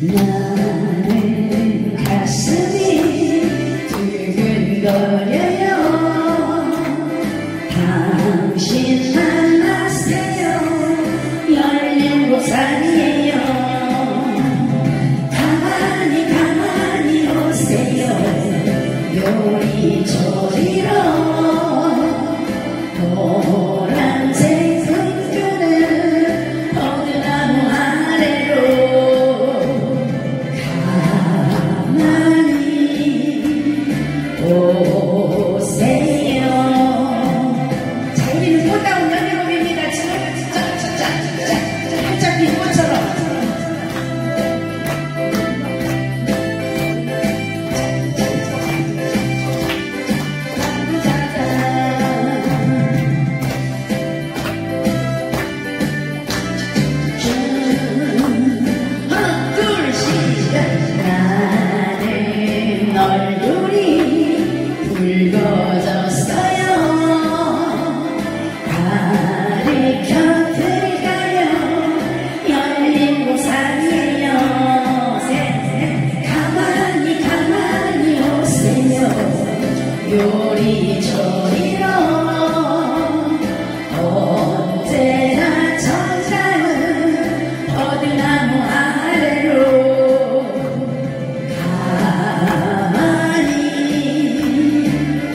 나는 가슴이 두근거려요. 당신 만나세요. 14살이에요. 가만히 가만히 오세요. 요리조리로.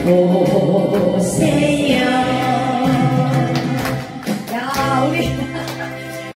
Oh, say